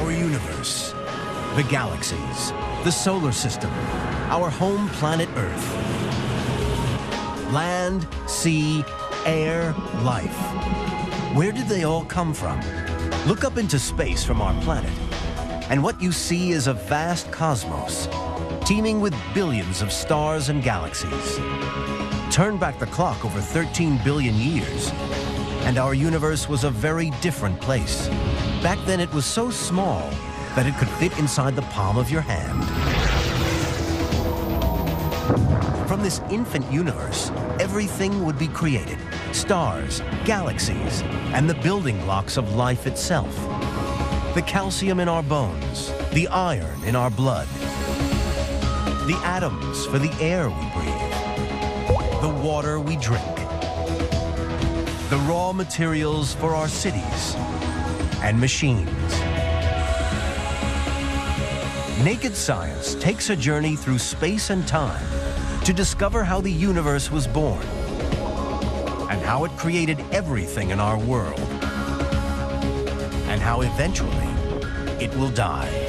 Our universe, the galaxies, the solar system, our home planet Earth. Land, sea, air, life. Where did they all come from? Look up into space from our planet, and what you see is a vast cosmos, teeming with billions of stars and galaxies. Turn back the clock over 13 billion years, and our universe was a very different place. Back then, it was so small that it could fit inside the palm of your hand. From this infant universe, everything would be created. Stars, galaxies, and the building blocks of life itself. The calcium in our bones, the iron in our blood, the atoms for the air we breathe, the water we drink, the raw materials for our cities and machines. Naked Science takes a journey through space and time to discover how the universe was born and how it created everything in our world and how eventually it will die.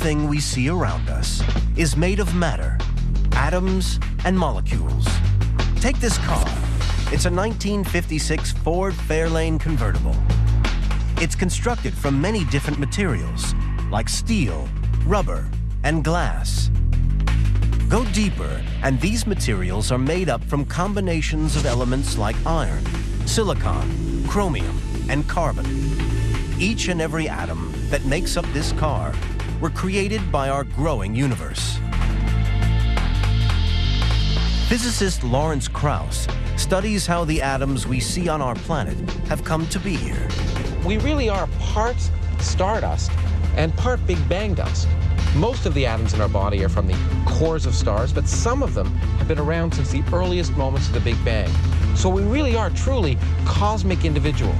Everything we see around us is made of matter, atoms, and molecules. Take this car. It's a 1956 Ford Fairlane convertible. It's constructed from many different materials, like steel, rubber, and glass. Go deeper, and these materials are made up from combinations of elements like iron, silicon, chromium, and carbon. Each and every atom that makes up this car were created by our growing universe. Physicist Lawrence Krauss studies how the atoms we see on our planet have come to be here. We really are part stardust and part Big Bang dust. Most of the atoms in our body are from the cores of stars, but some of them have been around since the earliest moments of the Big Bang. So we really are truly cosmic individuals.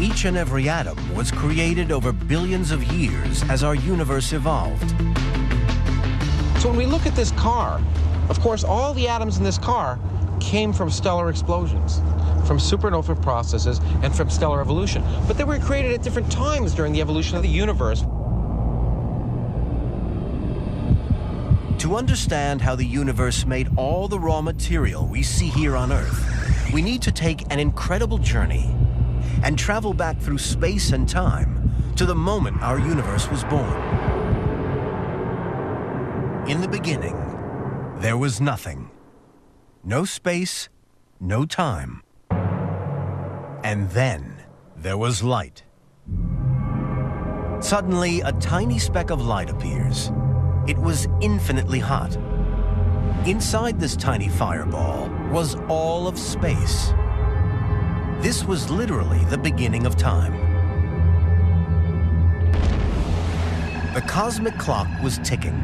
Each and every atom was created over billions of years as our universe evolved. So when we look at this car, of course, all the atoms in this car came from stellar explosions, from supernova processes, and from stellar evolution. But they were created at different times during the evolution of the universe. To understand how the universe made all the raw material we see here on Earth, we need to take an incredible journey and travel back through space and time to the moment our universe was born. In the beginning, there was nothing. No space, no time. And then there was light. Suddenly, a tiny speck of light appears. It was infinitely hot. Inside this tiny fireball was all of space. This was literally the beginning of time. The cosmic clock was ticking.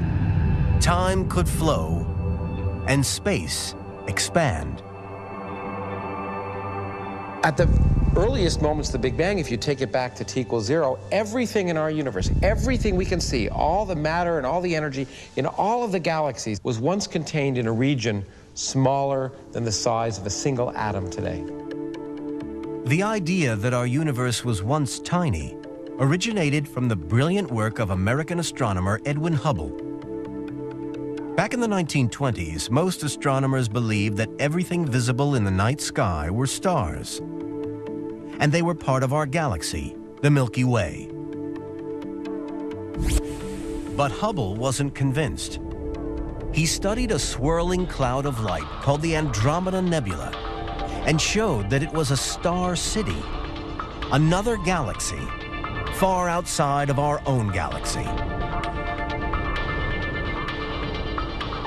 Time could flow and space expand. At the earliest moments of the Big Bang, if you take it back to t equals zero, everything in our universe, everything we can see, all the matter and all the energy in all of the galaxies was once contained in a region smaller than the size of a single atom today. The idea that our universe was once tiny originated from the brilliant work of American astronomer Edwin Hubble. Back in the 1920s, most astronomers believed that everything visible in the night sky were stars, and they were part of our galaxy, the Milky Way. But Hubble wasn't convinced. He studied a swirling cloud of light called the Andromeda Nebula and showed that it was a star city, another galaxy, far outside of our own galaxy.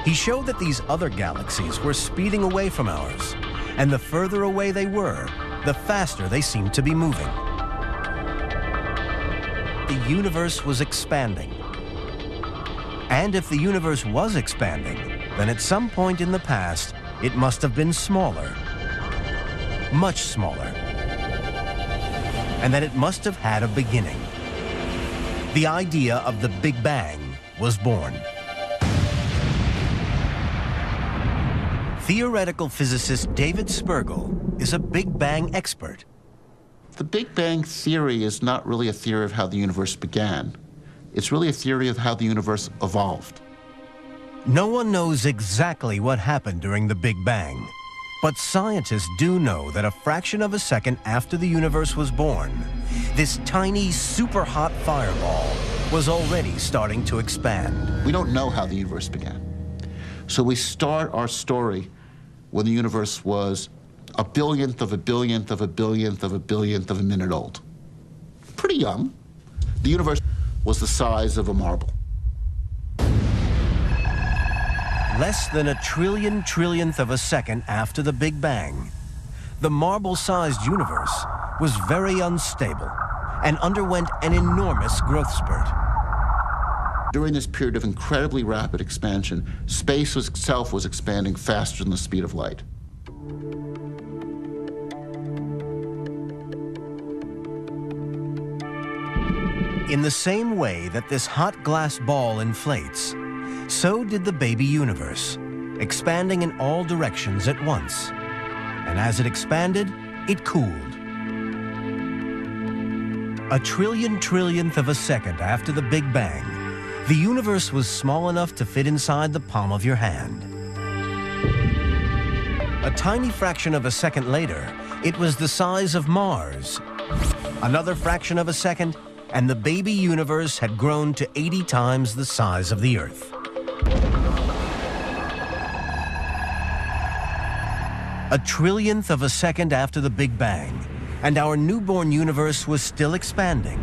He showed that these other galaxies were speeding away from ours, and the further away they were, the faster they seemed to be moving. The universe was expanding. And if the universe was expanding, then at some point in the past, it must have been smaller. Much smaller. and that it must have had a beginning. The idea of the Big Bang was born. Theoretical physicist David Spergel is a Big Bang expert. The Big Bang theory is not really a theory of how the universe began. It's really a theory of how the universe evolved. No one knows exactly what happened during the Big Bang, but scientists do know that a fraction of a second after the universe was born, this tiny super hot fireball was already starting to expand. We don't know how the universe began. So we start our story when the universe was a billionth of a billionth of a billionth of a billionth of a minute old. Pretty young. The universe was the size of a marble. Less than a trillion trillionth of a second after the Big Bang, the marble-sized universe was very unstable and underwent an enormous growth spurt. During this period of incredibly rapid expansion, space was, itself was expanding faster than the speed of light. In the same way that this hot glass ball inflates, so did the baby universe, expanding in all directions at once. And as it expanded, it cooled. A trillion trillionth of a second after the Big Bang, the universe was small enough to fit inside the palm of your hand. A tiny fraction of a second later, it was the size of Mars. Another fraction of a second, and the baby universe had grown to 80 times the size of the Earth. A trillionth of a second after the Big Bang, and our newborn universe was still expanding.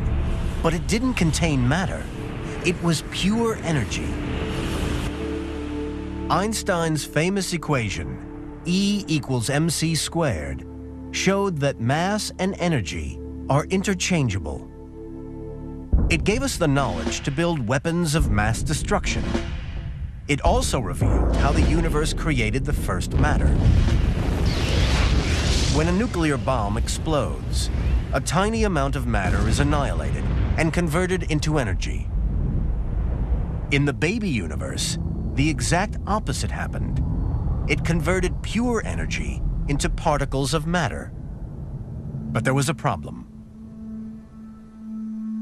But it didn't contain matter. It was pure energy. Einstein's famous equation, E equals mc squared, showed that mass and energy are interchangeable. It gave us the knowledge to build weapons of mass destruction. It also revealed how the universe created the first matter. When a nuclear bomb explodes, a tiny amount of matter is annihilated and converted into energy. In the baby universe, the exact opposite happened. It converted pure energy into particles of matter. But there was a problem.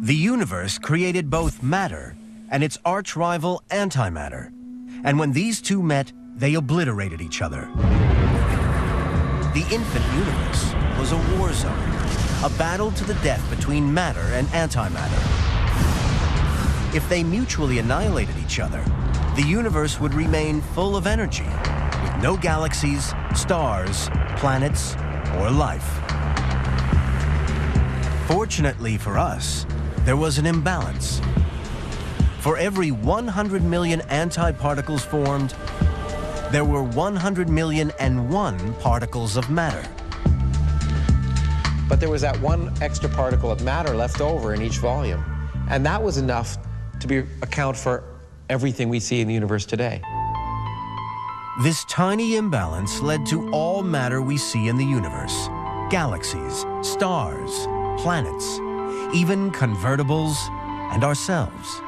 The universe created both matter and its arch rival antimatter. And when these two met, they obliterated each other. The infant universe was a war zone, a battle to the death between matter and antimatter. If they mutually annihilated each other, the universe would remain full of energy, with no galaxies, stars, planets, or life. Fortunately for us, there was an imbalance. For every 100 million antiparticles formed, there were 100 million and one particles of matter. But there was that one extra particle of matter left over in each volume. And that was enough to be, account for everything we see in the universe today. This tiny imbalance led to all matter we see in the universe galaxies, stars, planets, even convertibles, and ourselves.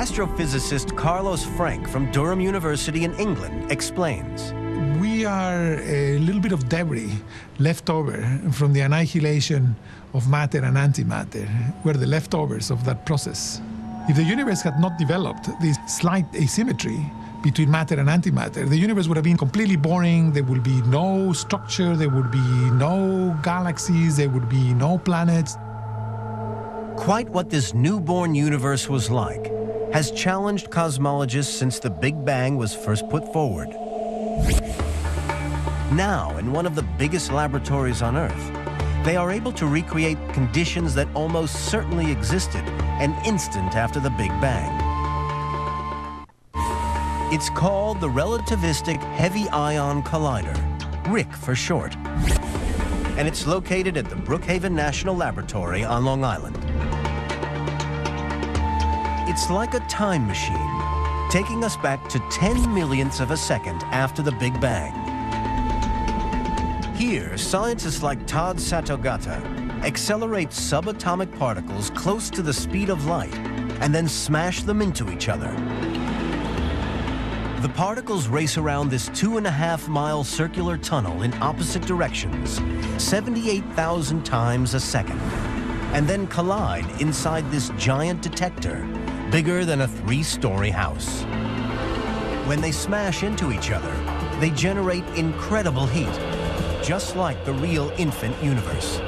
Astrophysicist Carlos Frenk from Durham University in England explains. We are a little bit of debris left over from the annihilation of matter and antimatter. We're the leftovers of that process. If the universe had not developed this slight asymmetry between matter and antimatter, the universe would have been completely boring. There would be no structure, there would be no galaxies, there would be no planets. Quite what this newborn universe was like has challenged cosmologists since the Big Bang was first put forward. Now, in one of the biggest laboratories on Earth, they are able to recreate conditions that almost certainly existed an instant after the Big Bang. It's called the Relativistic Heavy Ion Collider, RHIC for short. And it's located at the Brookhaven National Laboratory on Long Island. It's like a time machine, taking us back to 10 millionths of a second after the Big Bang. Here, scientists like Todd Satogata accelerate subatomic particles close to the speed of light and then smash them into each other. The particles race around this two and a half mile circular tunnel in opposite directions 78,000 times a second and then collide inside this giant detector bigger than a three-story house. When they smash into each other, they generate incredible heat, just like the real infant universe.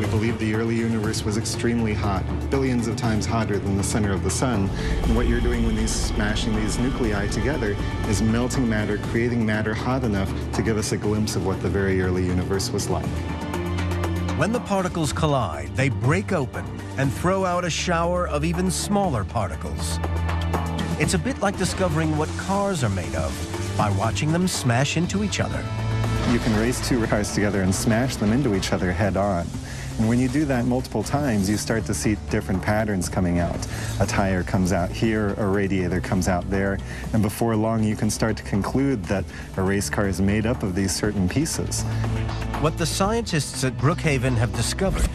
We believe the early universe was extremely hot, billions of times hotter than the center of the sun. And what you're doing when you're smashing these nuclei together is melting matter, creating matter hot enough to give us a glimpse of what the very early universe was like. When the particles collide, they break open and throw out a shower of even smaller particles. It's a bit like discovering what cars are made of by watching them smash into each other. You can race two cars together and smash them into each other head on. And when you do that multiple times, you start to see different patterns coming out. A tire comes out here, a radiator comes out there, and before long you can start to conclude that a race car is made up of these certain pieces. What the scientists at Brookhaven have discovered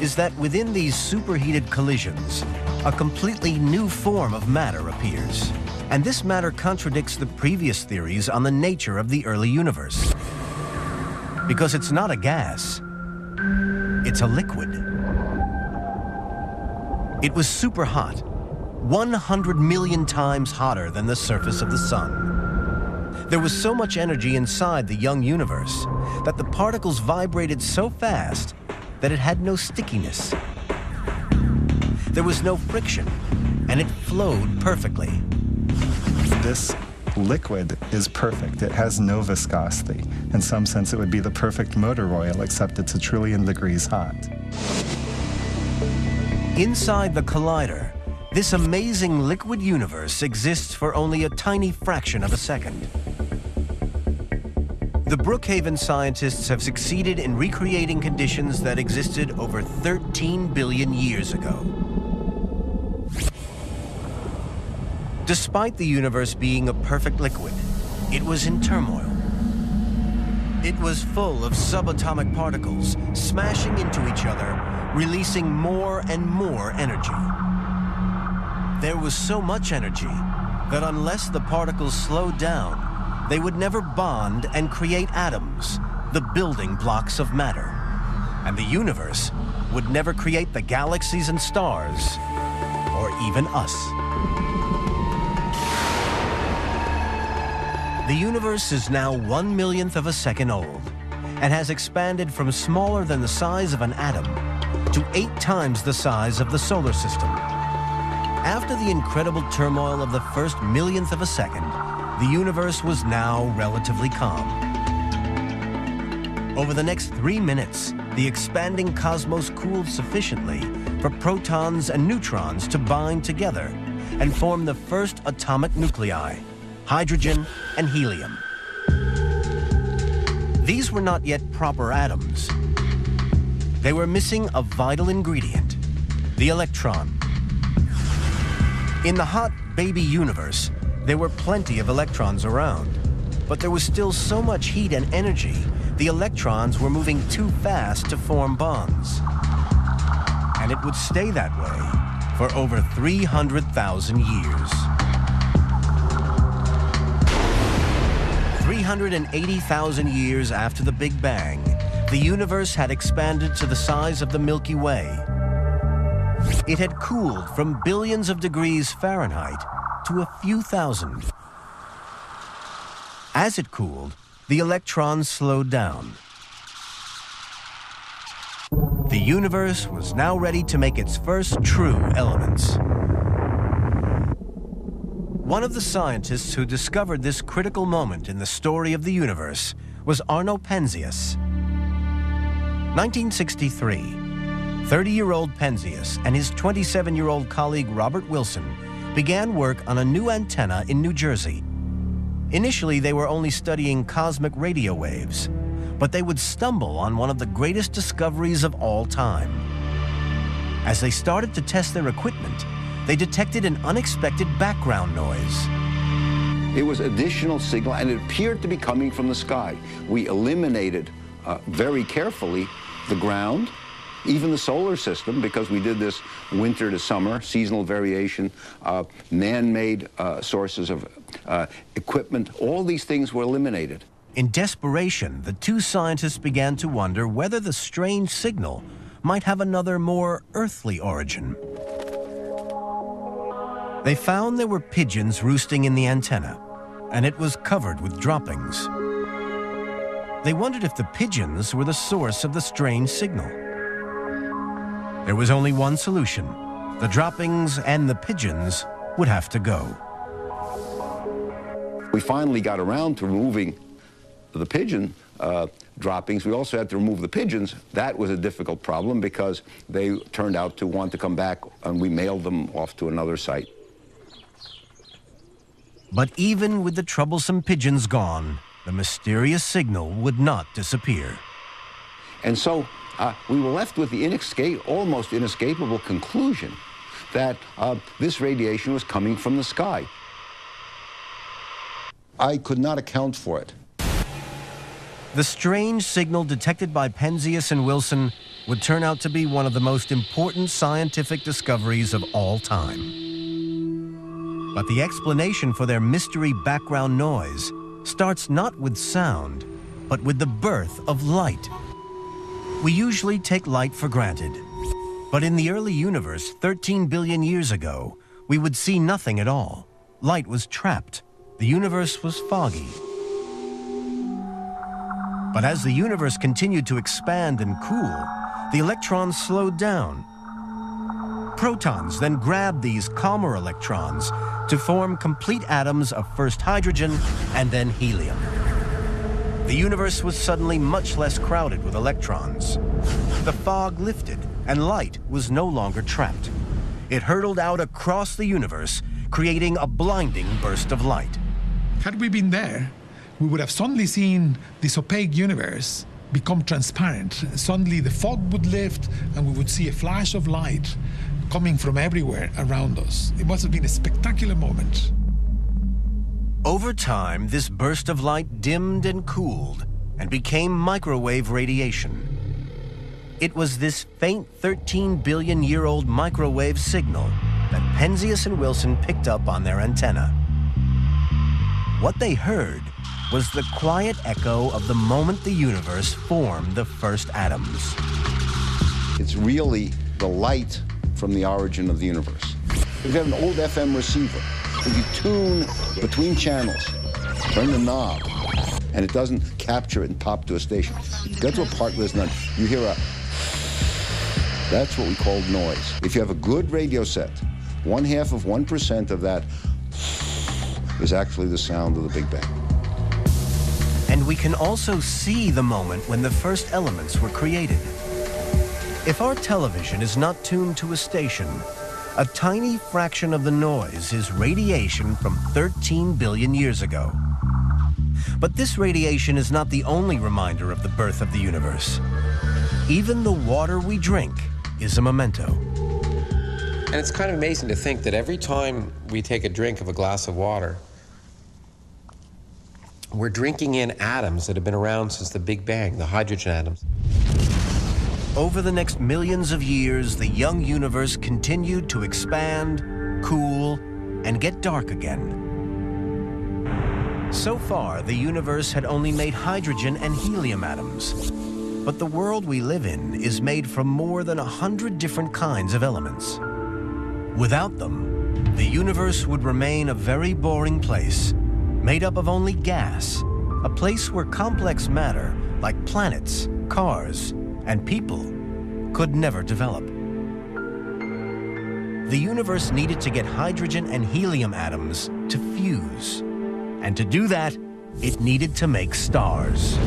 is that within these superheated collisions, a completely new form of matter appears. And this matter contradicts the previous theories on the nature of the early universe. Because it's not a gas, it's a liquid. It was super hot, 100 million times hotter than the surface of the sun. There was so much energy inside the young universe that the particles vibrated so fast that it had no stickiness. There was no friction, and it flowed perfectly. This liquid is perfect. It has no viscosity. In some sense, it would be the perfect motor oil, except it's a trillion degrees hot. Inside the collider, this amazing liquid universe exists for only a tiny fraction of a second. The Brookhaven scientists have succeeded in recreating conditions that existed over 13 billion years ago. Despite the universe being a perfect liquid, it was in turmoil. It was full of subatomic particles smashing into each other, releasing more and more energy. There was so much energy that unless the particles slowed down, they would never bond and create atoms, the building blocks of matter. And the universe would never create the galaxies and stars, or even us. The universe is now one millionth of a second old and has expanded from smaller than the size of an atom to eight times the size of the solar system. After the incredible turmoil of the first millionth of a second, the universe was now relatively calm. Over the next three minutes, the expanding cosmos cooled sufficiently for protons and neutrons to bind together and form the first atomic nuclei hydrogen, and helium. These were not yet proper atoms. They were missing a vital ingredient, the electron. In the hot baby universe, there were plenty of electrons around, but there was still so much heat and energy, the electrons were moving too fast to form bonds. And it would stay that way for over 300,000 years. 380,000 years after the Big Bang, the universe had expanded to the size of the Milky Way. It had cooled from billions of degrees Fahrenheit to a few thousand. As it cooled, the electrons slowed down. The universe was now ready to make its first true elements. One of the scientists who discovered this critical moment in the story of the universe was Arno Penzias. 1963, 30-year-old Penzias and his 27-year-old colleague Robert Wilson began work on a new antenna in New Jersey. Initially, they were only studying cosmic radio waves, but they would stumble on one of the greatest discoveries of all time. As they started to test their equipment, they detected an unexpected background noise. It was additional signal and it appeared to be coming from the sky. We eliminated uh, very carefully the ground, even the solar system, because we did this winter to summer, seasonal variation, uh, man-made uh, sources of uh, equipment, all these things were eliminated. In desperation, the two scientists began to wonder whether the strange signal might have another more earthly origin. They found there were pigeons roosting in the antenna, and it was covered with droppings. They wondered if the pigeons were the source of the strange signal. There was only one solution. The droppings and the pigeons would have to go. We finally got around to removing the pigeon uh, droppings. We also had to remove the pigeons. That was a difficult problem because they turned out to want to come back and we mailed them off to another site. But even with the troublesome pigeons gone, the mysterious signal would not disappear. And so uh, we were left with the inescap almost inescapable conclusion that uh, this radiation was coming from the sky. I could not account for it. The strange signal detected by Penzias and Wilson would turn out to be one of the most important scientific discoveries of all time. But the explanation for their mystery background noise starts not with sound, but with the birth of light. We usually take light for granted. But in the early universe, 13 billion years ago, we would see nothing at all. Light was trapped. The universe was foggy. But as the universe continued to expand and cool, the electrons slowed down Protons then grab these calmer electrons to form complete atoms of first hydrogen and then helium. The universe was suddenly much less crowded with electrons. The fog lifted and light was no longer trapped. It hurtled out across the universe, creating a blinding burst of light. Had we been there, we would have suddenly seen this opaque universe become transparent. Suddenly the fog would lift and we would see a flash of light coming from everywhere around us. It must have been a spectacular moment. Over time, this burst of light dimmed and cooled and became microwave radiation. It was this faint 13 billion year old microwave signal that Penzias and Wilson picked up on their antenna. What they heard was the quiet echo of the moment the universe formed the first atoms. It's really the light from the origin of the universe. If you have an old FM receiver, if you tune between channels, turn the knob, and it doesn't capture it and pop to a station, you get to a part where there's none, you hear a, that's what we call noise. If you have a good radio set, one half of 1% of that is actually the sound of the Big Bang. And we can also see the moment when the first elements were created. If our television is not tuned to a station, a tiny fraction of the noise is radiation from 13 billion years ago. But this radiation is not the only reminder of the birth of the universe. Even the water we drink is a memento. And it's kind of amazing to think that every time we take a drink of a glass of water, we're drinking in atoms that have been around since the Big Bang, the hydrogen atoms. Over the next millions of years, the young universe continued to expand, cool, and get dark again. So far, the universe had only made hydrogen and helium atoms. But the world we live in is made from more than a hundred different kinds of elements. Without them, the universe would remain a very boring place, made up of only gas, a place where complex matter, like planets, cars, and people could never develop. The universe needed to get hydrogen and helium atoms to fuse. And to do that, it needed to make stars.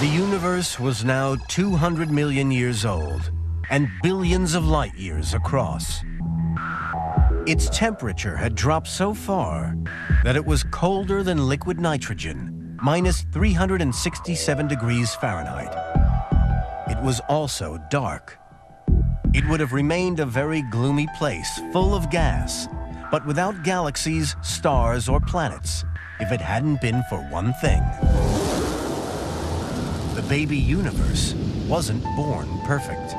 The universe was now 200 million years old and billions of light years across. Its temperature had dropped so far that it was colder than liquid nitrogen, minus 367 degrees Fahrenheit. It was also dark. It would have remained a very gloomy place, full of gas, but without galaxies, stars, or planets, if it hadn't been for one thing. The baby universe wasn't born perfect.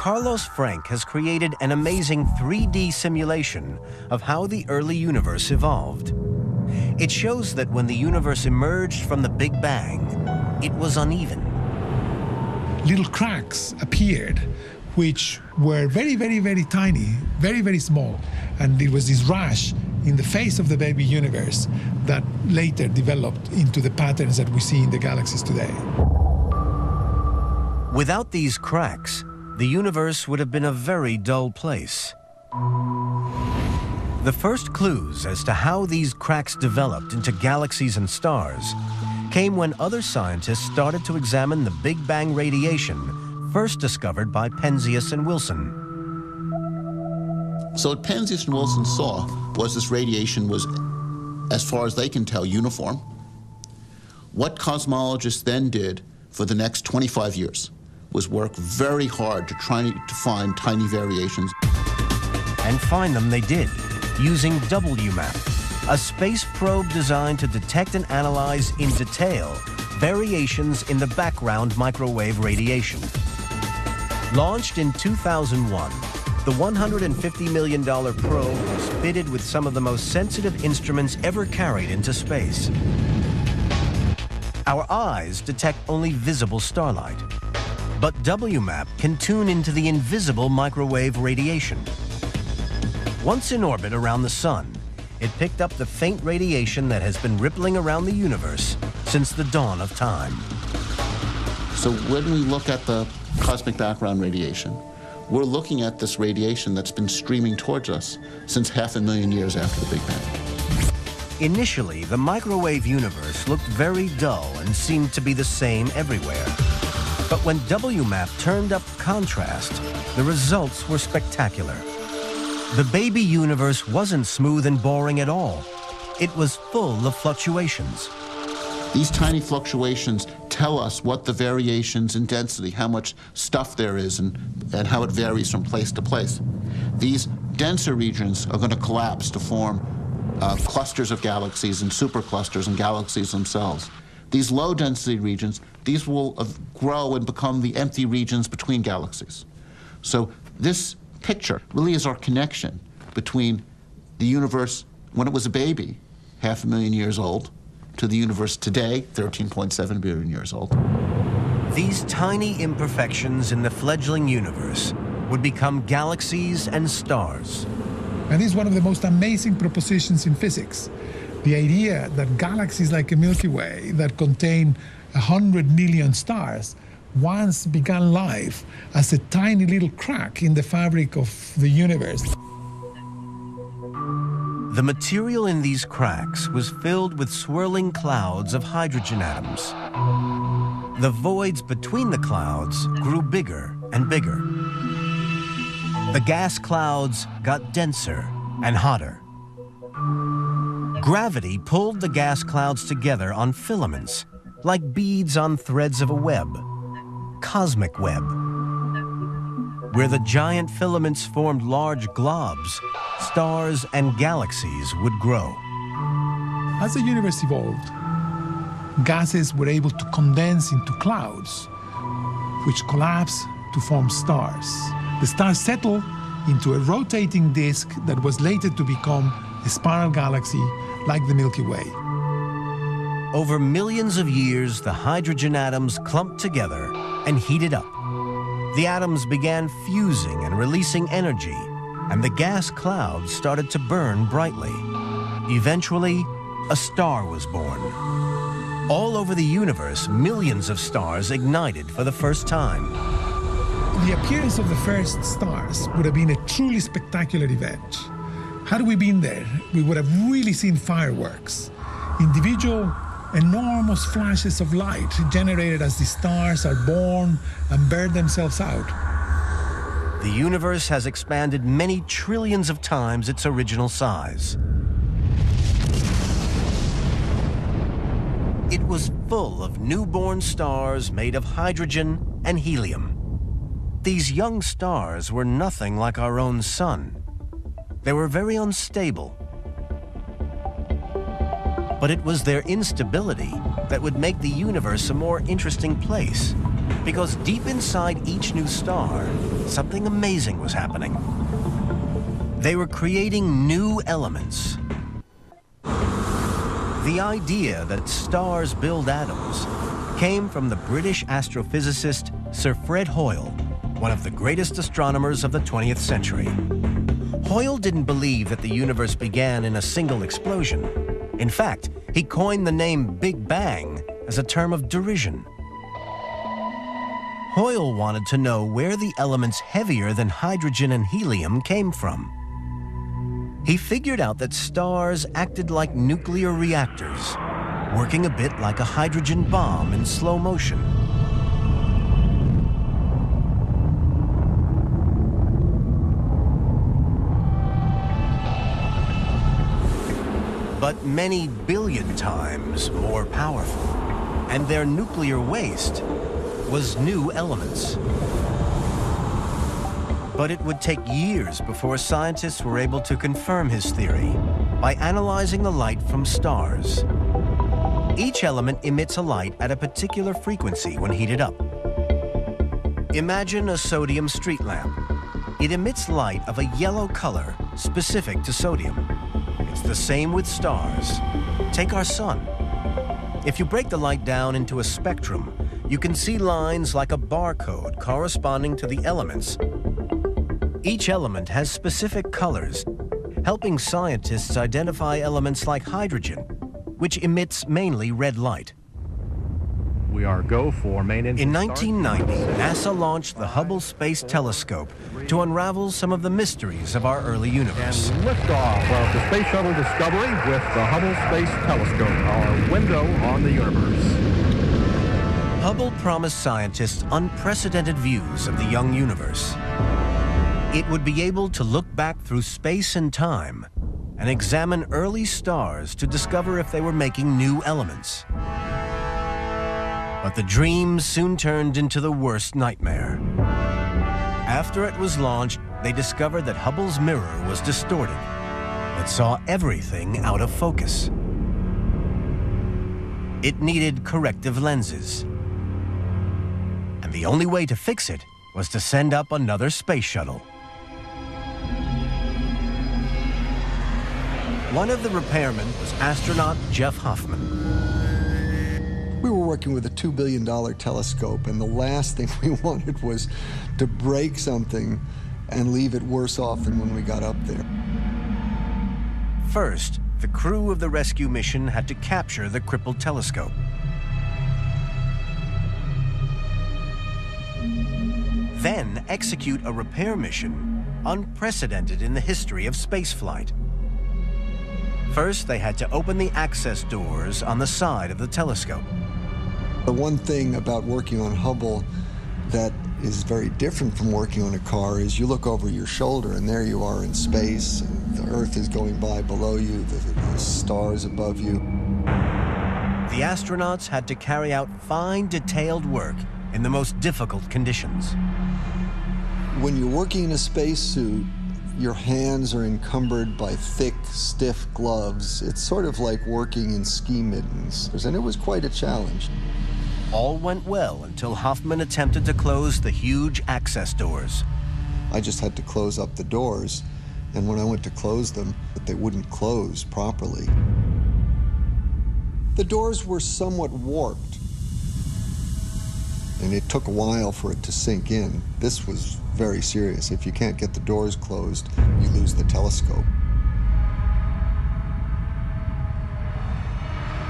Carlos Frenk has created an amazing 3D simulation of how the early universe evolved. It shows that when the universe emerged from the Big Bang, it was uneven. Little cracks appeared, which were very, very, very tiny, very, very small. And it was this rash in the face of the baby universe that later developed into the patterns that we see in the galaxies today. Without these cracks, the universe would have been a very dull place. The first clues as to how these cracks developed into galaxies and stars came when other scientists started to examine the Big Bang radiation first discovered by Penzias and Wilson. So what Penzias and Wilson saw was this radiation was, as far as they can tell, uniform. What cosmologists then did for the next 25 years was work very hard to try to find tiny variations. And find them they did, using WMAP, a space probe designed to detect and analyze in detail variations in the background microwave radiation. Launched in 2001, the $150 million probe was fitted with some of the most sensitive instruments ever carried into space. Our eyes detect only visible starlight, but WMAP can tune into the invisible microwave radiation. Once in orbit around the sun, it picked up the faint radiation that has been rippling around the universe since the dawn of time. So when we look at the cosmic background radiation, we're looking at this radiation that's been streaming towards us since half a million years after the Big Bang. Initially, the microwave universe looked very dull and seemed to be the same everywhere. But when WMAP turned up contrast, the results were spectacular. The baby universe wasn't smooth and boring at all. It was full of fluctuations. These tiny fluctuations tell us what the variations in density, how much stuff there is, and, and how it varies from place to place. These denser regions are going to collapse to form uh, clusters of galaxies and superclusters and galaxies themselves. These low density regions, these will uh, grow and become the empty regions between galaxies. So this picture really is our connection between the universe when it was a baby, half a million years old, to the universe today, 13.7 billion years old. These tiny imperfections in the fledgling universe would become galaxies and stars. And this is one of the most amazing propositions in physics. The idea that galaxies like a Milky Way that contain 100 million stars once began life as a tiny little crack in the fabric of the universe. The material in these cracks was filled with swirling clouds of hydrogen atoms. The voids between the clouds grew bigger and bigger. The gas clouds got denser and hotter. Gravity pulled the gas clouds together on filaments, like beads on threads of a web, cosmic web. Where the giant filaments formed large globs, stars and galaxies would grow. As the universe evolved, gases were able to condense into clouds, which collapse to form stars. The stars settle into a rotating disk that was later to become a spiral galaxy like the Milky Way. Over millions of years, the hydrogen atoms clumped together and heated up. The atoms began fusing and releasing energy, and the gas clouds started to burn brightly. Eventually, a star was born. All over the universe, millions of stars ignited for the first time. The appearance of the first stars would have been a truly spectacular event. Had we been there, we would have really seen fireworks. Individual enormous flashes of light generated as the stars are born and burn themselves out. The universe has expanded many trillions of times its original size. It was full of newborn stars made of hydrogen and helium. These young stars were nothing like our own sun. They were very unstable. But it was their instability that would make the universe a more interesting place. Because deep inside each new star, something amazing was happening. They were creating new elements. The idea that stars build atoms came from the British astrophysicist Sir Fred Hoyle, one of the greatest astronomers of the 20th century. Hoyle didn't believe that the universe began in a single explosion. In fact, he coined the name Big Bang as a term of derision. Hoyle wanted to know where the elements heavier than hydrogen and helium came from. He figured out that stars acted like nuclear reactors, working a bit like a hydrogen bomb in slow motion. But many billion times more powerful. And their nuclear waste was new elements. But it would take years before scientists were able to confirm his theory by analyzing the light from stars. Each element emits a light at a particular frequency when heated up. Imagine a sodium street lamp. It emits light of a yellow color specific to sodium. It's the same with stars. Take our sun. If you break the light down into a spectrum, you can see lines like a barcode corresponding to the elements. Each element has specific colors, helping scientists identify elements like hydrogen, which emits mainly red light. We are go for main engine In 1990, NASA launched the Hubble Space Telescope to unravel some of the mysteries of our early And universe. liftoff of the Space Shuttle Discovery with the Hubble Space Telescope, our window on the universe. Hubble promised scientists unprecedented views of the young universe. It would be able to look back through space and time and examine early stars to discover if they were making new elements. But the dream soon turned into the worst nightmare. After it was launched, they discovered that Hubble's mirror was distorted. It saw everything out of focus. It needed corrective lenses. And the only way to fix it was to send up another space shuttle. One of the repairmen was astronaut Jeff Hoffman. We were working with a $2 billion telescope, and the last thing we wanted was to break something and leave it worse off than when we got up there. First, the crew of the rescue mission had to capture the crippled telescope. Then execute a repair mission unprecedented in the history of spaceflight. First, they had to open the access doors on the side of the telescope. The one thing about working on Hubble that is very different from working on a car is you look over your shoulder and there you are in space, the Earth is going by below you, the, the stars above you. The astronauts had to carry out fine, detailed work in the most difficult conditions. When you're working in a spacesuit, your hands are encumbered by thick, stiff gloves. It's sort of like working in ski mittens, and it was quite a challenge. All went well until Hoffman attempted to close the huge access doors. I just had to close up the doors, and when I went to close them, they wouldn't close properly. The doors were somewhat warped, and it took a while for it to sink in. This was very serious. If you can't get the doors closed, you lose the telescope.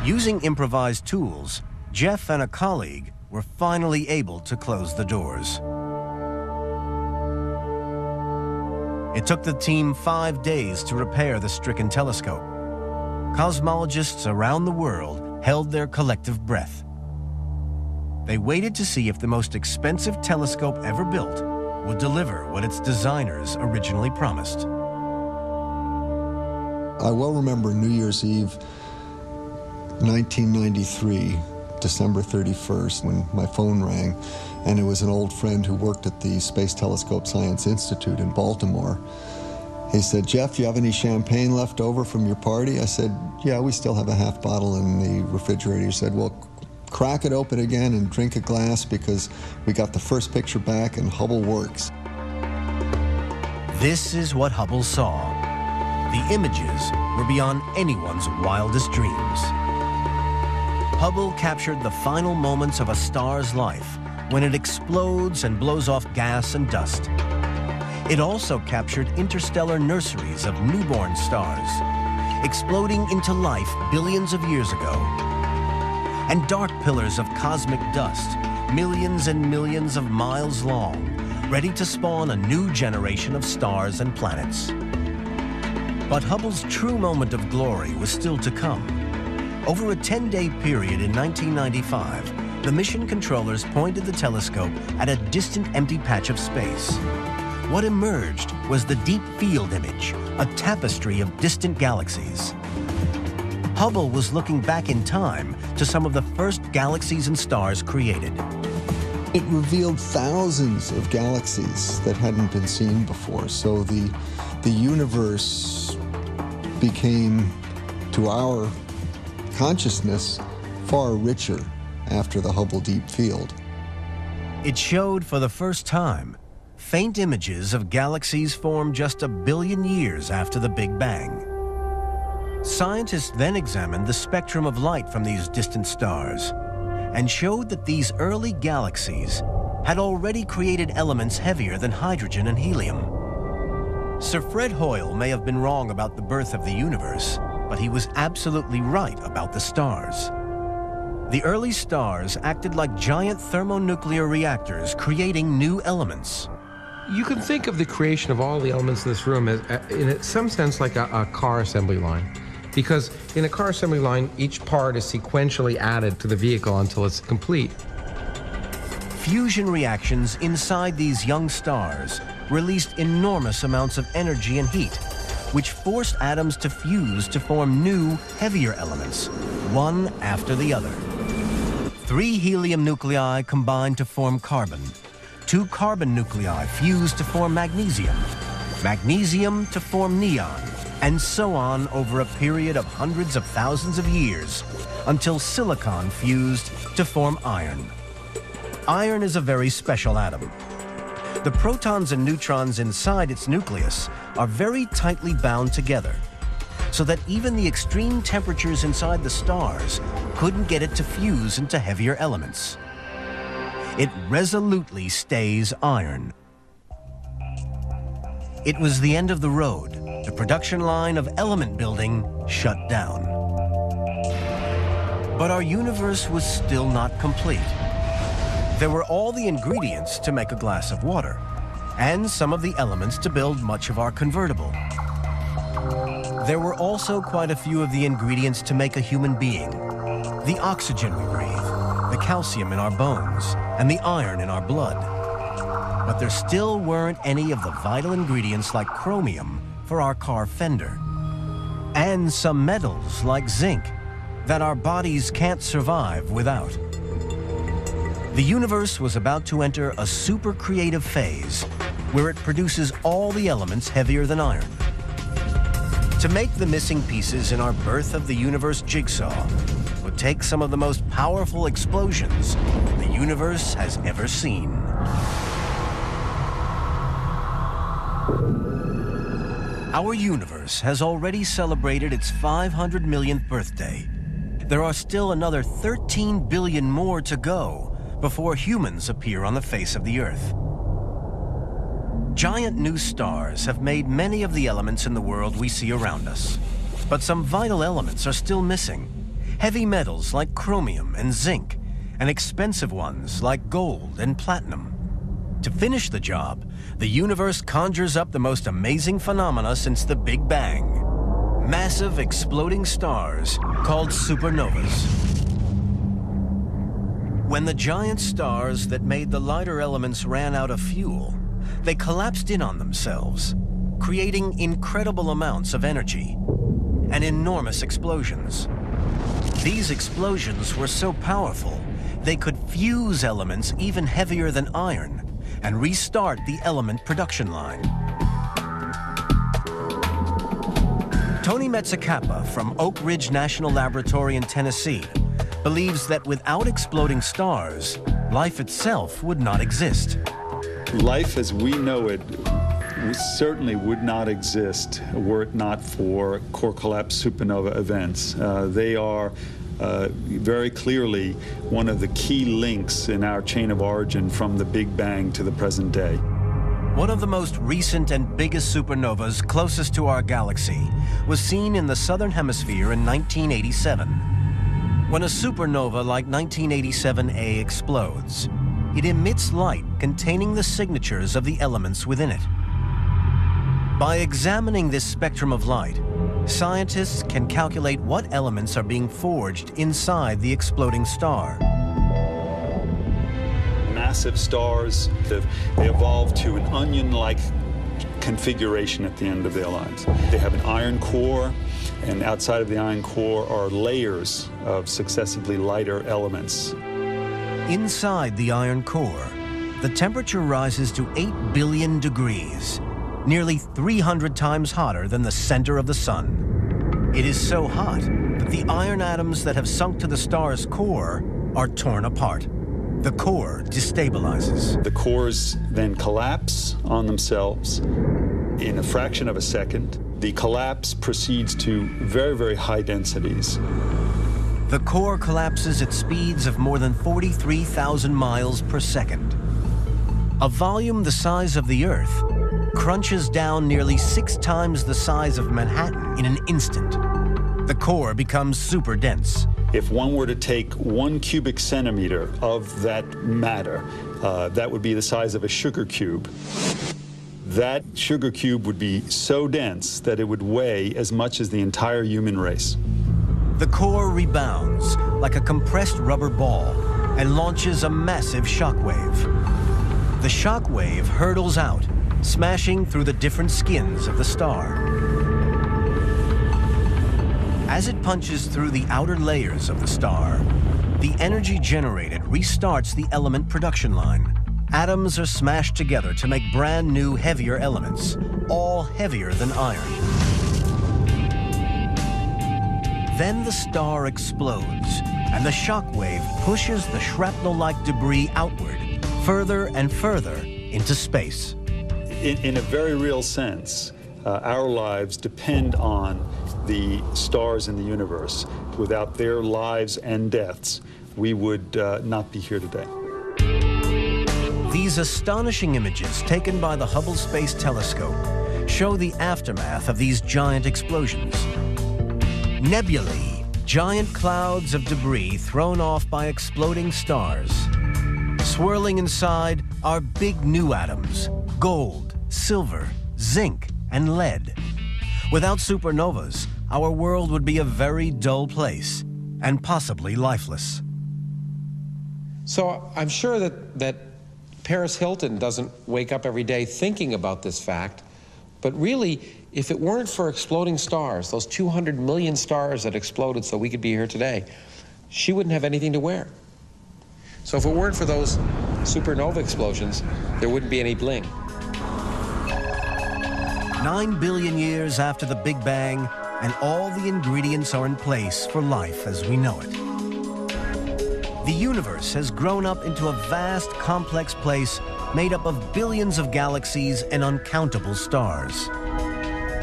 Using improvised tools, Jeff and a colleague were finally able to close the doors. It took the team five days to repair the stricken telescope. Cosmologists around the world held their collective breath. They waited to see if the most expensive telescope ever built would deliver what its designers originally promised. I well remember New Year's Eve, 1993, December 31st, when my phone rang, and it was an old friend who worked at the Space Telescope Science Institute in Baltimore. He said, Jeff, you have any champagne left over from your party? I said, Yeah, we still have a half bottle in the refrigerator. He said, Well, crack it open again and drink a glass because we got the first picture back and Hubble works. This is what Hubble saw. The images were beyond anyone's wildest dreams. Hubble captured the final moments of a star's life when it explodes and blows off gas and dust. It also captured interstellar nurseries of newborn stars, exploding into life billions of years ago, and dark pillars of cosmic dust, millions and millions of miles long, ready to spawn a new generation of stars and planets. But Hubble's true moment of glory was still to come. Over a 10-day period in 1995, the mission controllers pointed the telescope at a distant empty patch of space. What emerged was the Deep Field image, a tapestry of distant galaxies. Hubble was looking back in time to some of the first galaxies and stars created. It revealed thousands of galaxies that hadn't been seen before. So the, the universe became, to our consciousness, far richer after the Hubble Deep Field. It showed for the first time faint images of galaxies formed just a billion years after the Big Bang. Scientists then examined the spectrum of light from these distant stars and showed that these early galaxies had already created elements heavier than hydrogen and helium. Sir Fred Hoyle may have been wrong about the birth of the universe, but he was absolutely right about the stars. The early stars acted like giant thermonuclear reactors creating new elements. You can think of the creation of all the elements in this room as, uh, in some sense, like a, a car assembly line. Because in a car assembly line, each part is sequentially added to the vehicle until it's complete. Fusion reactions inside these young stars released enormous amounts of energy and heat, which forced atoms to fuse to form new, heavier elements, one after the other. Three helium nuclei combined to form carbon, two carbon nuclei fused to form magnesium, magnesium to form neon, and so on over a period of hundreds of thousands of years until silicon fused to form iron. Iron is a very special atom. The protons and neutrons inside its nucleus are very tightly bound together, so that even the extreme temperatures inside the stars couldn't get it to fuse into heavier elements it resolutely stays iron. It was the end of the road. The production line of element building shut down. But our universe was still not complete. There were all the ingredients to make a glass of water, and some of the elements to build much of our convertible. There were also quite a few of the ingredients to make a human being. The oxygen we breathe, the calcium in our bones, and the iron in our blood. But there still weren't any of the vital ingredients like chromium for our car fender. And some metals like zinc that our bodies can't survive without. The universe was about to enter a super creative phase where it produces all the elements heavier than iron. To make the missing pieces in our birth of the universe jigsaw would take some of the most powerful explosions the universe has ever seen. Our universe has already celebrated its 500 millionth birthday. There are still another 13 billion more to go before humans appear on the face of the Earth. Giant new stars have made many of the elements in the world we see around us. But some vital elements are still missing. Heavy metals like chromium and zinc, and expensive ones like gold and platinum. To finish the job, the universe conjures up the most amazing phenomena since the Big Bang. Massive exploding stars called supernovas. When the giant stars that made the lighter elements ran out of fuel, they collapsed in on themselves, creating incredible amounts of energy and enormous explosions. These explosions were so powerful, they could fuse elements even heavier than iron and restart the element production line. Tony Mezzacappa from Oak Ridge National Laboratory in Tennessee believes that without exploding stars, life itself would not exist. Life as we know it certainly would not exist were it not for core collapse supernova events. Uh, they are uh, very clearly one of the key links in our chain of origin from the Big Bang to the present day. One of the most recent and biggest supernovas closest to our galaxy was seen in the southern hemisphere in 1987. When a supernova like 1987A explodes, it emits light containing the signatures of the elements within it. By examining this spectrum of light, scientists can calculate what elements are being forged inside the exploding star massive stars. They evolve to an onion-like configuration at the end of their lives. They have an iron core, and outside of the iron core are layers of successively lighter elements. Inside the iron core, the temperature rises to 8 billion degrees, nearly 300 times hotter than the center of the sun. It is so hot that the iron atoms that have sunk to the star's core are torn apart the core destabilizes. The cores then collapse on themselves in a fraction of a second. The collapse proceeds to very, very high densities. The core collapses at speeds of more than 43,000 miles per second. A volume the size of the Earth crunches down nearly six times the size of Manhattan in an instant. The core becomes super dense. If one were to take one cubic centimeter of that matter, uh, that would be the size of a sugar cube. That sugar cube would be so dense that it would weigh as much as the entire human race. The core rebounds like a compressed rubber ball and launches a massive shockwave. The shockwave hurtles out, smashing through the different skins of the star. As it punches through the outer layers of the star, the energy generated restarts the element production line. Atoms are smashed together to make brand new, heavier elements, all heavier than iron. Then the star explodes, and the shock wave pushes the shrapnel-like debris outward, further and further into space. In, in a very real sense, uh, our lives depend on the stars in the universe. Without their lives and deaths, we would uh, not be here today. These astonishing images taken by the Hubble Space Telescope show the aftermath of these giant explosions. Nebulae, giant clouds of debris thrown off by exploding stars. Swirling inside are big new atoms, gold, silver, zinc, and lead. Without supernovas, our world would be a very dull place and possibly lifeless. So I'm sure that, that Paris Hilton doesn't wake up every day thinking about this fact, but really, if it weren't for exploding stars, those 200 million stars that exploded so we could be here today, she wouldn't have anything to wear. So if it weren't for those supernova explosions, there wouldn't be any bling. Nine billion years after the Big Bang, and all the ingredients are in place for life as we know it. The universe has grown up into a vast, complex place made up of billions of galaxies and uncountable stars.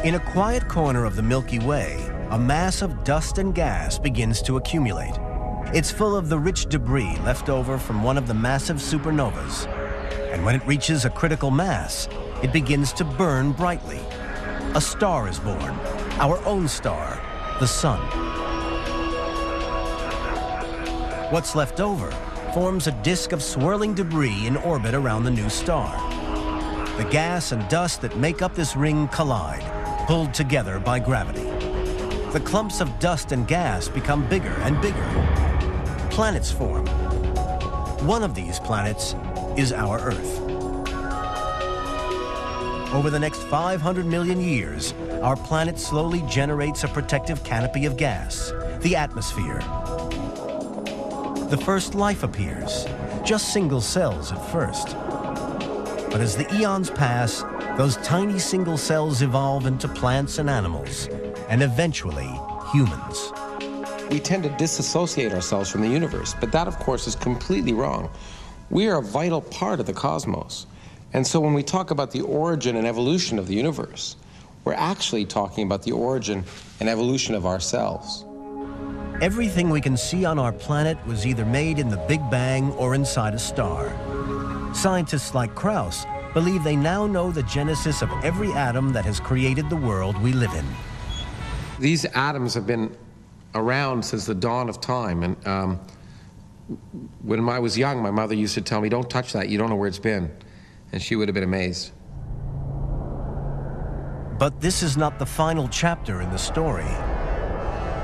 In a quiet corner of the Milky Way, a mass of dust and gas begins to accumulate. It's full of the rich debris left over from one of the massive supernovas. And when it reaches a critical mass, it begins to burn brightly. A star is born, our own star, the Sun. What's left over forms a disk of swirling debris in orbit around the new star. The gas and dust that make up this ring collide, pulled together by gravity. The clumps of dust and gas become bigger and bigger. Planets form. One of these planets is our Earth. Over the next 500 million years, our planet slowly generates a protective canopy of gas, the atmosphere. The first life appears, just single cells at first. But as the eons pass, those tiny single cells evolve into plants and animals, and eventually humans. We tend to disassociate ourselves from the universe, but that, of course, is completely wrong. We are a vital part of the cosmos. And so when we talk about the origin and evolution of the universe, we're actually talking about the origin and evolution of ourselves. Everything we can see on our planet was either made in the Big Bang or inside a star. Scientists like Krauss believe they now know the genesis of every atom that has created the world we live in. These atoms have been around since the dawn of time. And um, when I was young, my mother used to tell me, don't touch that, you don't know where it's been. And she would have been amazed. But this is not the final chapter in the story.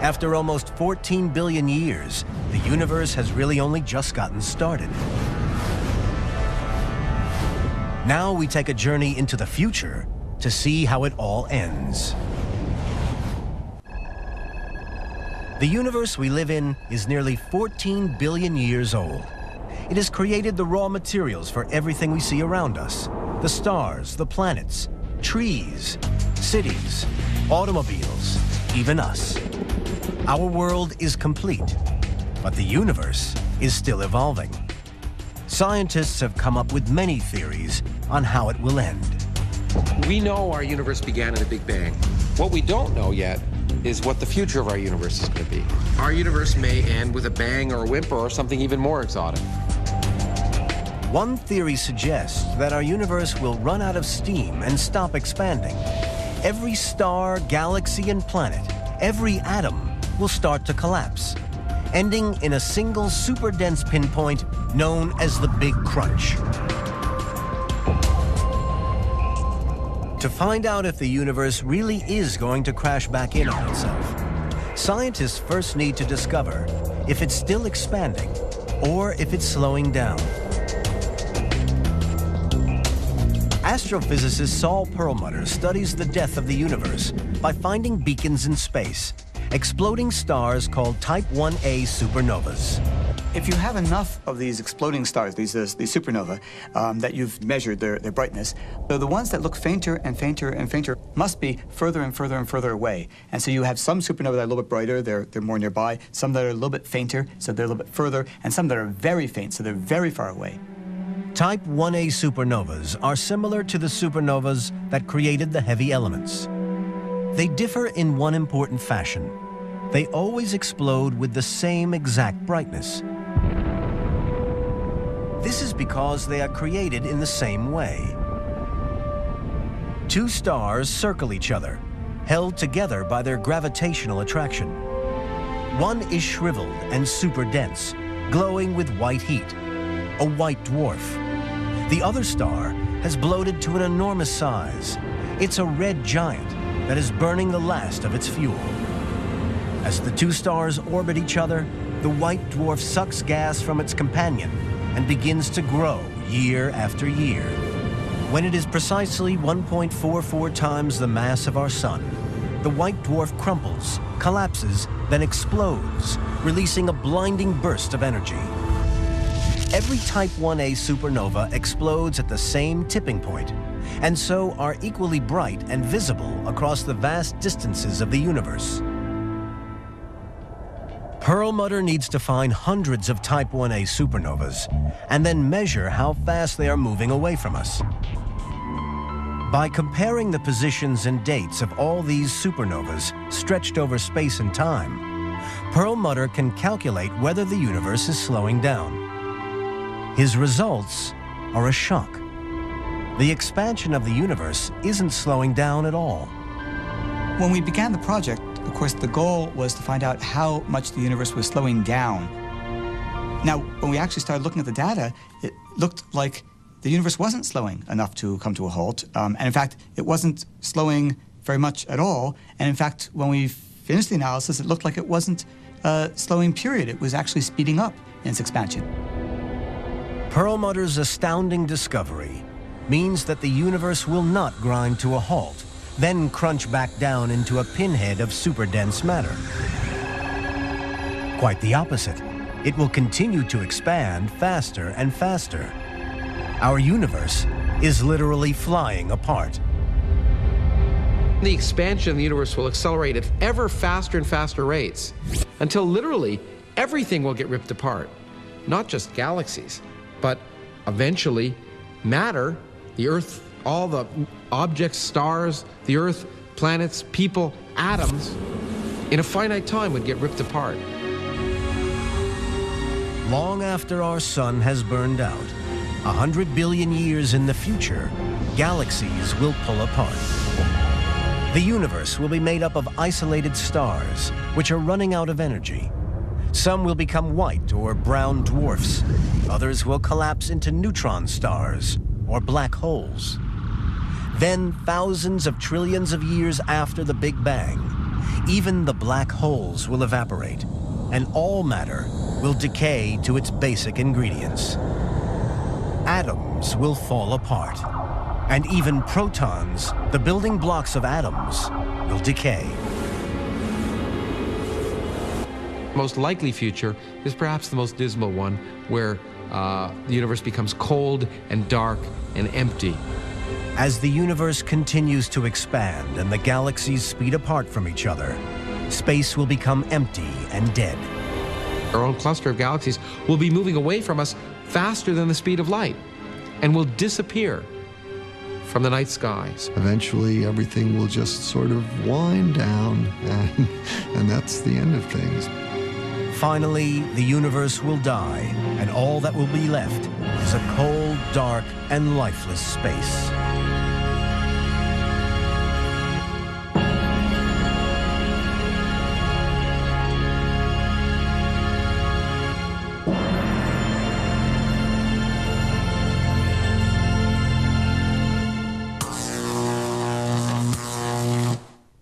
After almost 14 billion years, the universe has really only just gotten started. Now we take a journey into the future to see how it all ends. The universe we live in is nearly 14 billion years old. It has created the raw materials for everything we see around us. The stars, the planets, trees, cities, automobiles, even us. Our world is complete, but the universe is still evolving. Scientists have come up with many theories on how it will end. We know our universe began in a Big Bang. What we don't know yet is what the future of our universe is going to be. Our universe may end with a bang or a whimper or something even more exotic. One theory suggests that our universe will run out of steam and stop expanding. Every star, galaxy, and planet, every atom will start to collapse, ending in a single super dense pinpoint known as the Big Crunch. To find out if the universe really is going to crash back in on itself, scientists first need to discover if it's still expanding or if it's slowing down. Astrophysicist Saul Perlmutter studies the death of the universe by finding beacons in space, exploding stars called Type 1a supernovas. If you have enough of these exploding stars, these, uh, these supernova, um, that you've measured their, their brightness, so the ones that look fainter and fainter and fainter must be further and further and further away. And so you have some supernovae that are a little bit brighter, they're, they're more nearby, some that are a little bit fainter, so they're a little bit further, and some that are very faint, so they're very far away. Type 1a supernovas are similar to the supernovas that created the heavy elements. They differ in one important fashion. They always explode with the same exact brightness. This is because they are created in the same way. Two stars circle each other, held together by their gravitational attraction. One is shriveled and super dense, glowing with white heat, a white dwarf. The other star has bloated to an enormous size. It's a red giant that is burning the last of its fuel. As the two stars orbit each other, the white dwarf sucks gas from its companion and begins to grow year after year. When it is precisely 1.44 times the mass of our sun, the white dwarf crumples, collapses, then explodes, releasing a blinding burst of energy. Every Type 1a supernova explodes at the same tipping point, and so are equally bright and visible across the vast distances of the universe. Perlmutter needs to find hundreds of Type 1a supernovas and then measure how fast they are moving away from us. By comparing the positions and dates of all these supernovas stretched over space and time, Perlmutter can calculate whether the universe is slowing down. His results are a shock. The expansion of the universe isn't slowing down at all. When we began the project, of course, the goal was to find out how much the universe was slowing down. Now, when we actually started looking at the data, it looked like the universe wasn't slowing enough to come to a halt. Um, and in fact, it wasn't slowing very much at all. And in fact, when we finished the analysis, it looked like it wasn't uh, slowing, period. It was actually speeding up in its expansion. Perlmutter's astounding discovery means that the universe will not grind to a halt, then crunch back down into a pinhead of super-dense matter. Quite the opposite. It will continue to expand faster and faster. Our universe is literally flying apart. The expansion of the universe will accelerate at ever faster and faster rates until literally everything will get ripped apart. Not just galaxies, but eventually matter, the Earth, all the objects, stars, the Earth, planets, people, atoms, in a finite time would get ripped apart. Long after our sun has burned out, a hundred billion years in the future, galaxies will pull apart. The universe will be made up of isolated stars, which are running out of energy. Some will become white or brown dwarfs. Others will collapse into neutron stars or black holes. Then, thousands of trillions of years after the Big Bang, even the black holes will evaporate, and all matter will decay to its basic ingredients. Atoms will fall apart, and even protons, the building blocks of atoms, will decay. most likely future is perhaps the most dismal one, where uh, the universe becomes cold and dark and empty. As the universe continues to expand and the galaxies speed apart from each other, space will become empty and dead. Our own cluster of galaxies will be moving away from us faster than the speed of light and will disappear from the night skies. Eventually, everything will just sort of wind down, and, and that's the end of things. Finally, the universe will die, and all that will be left is a cold, dark, and lifeless space.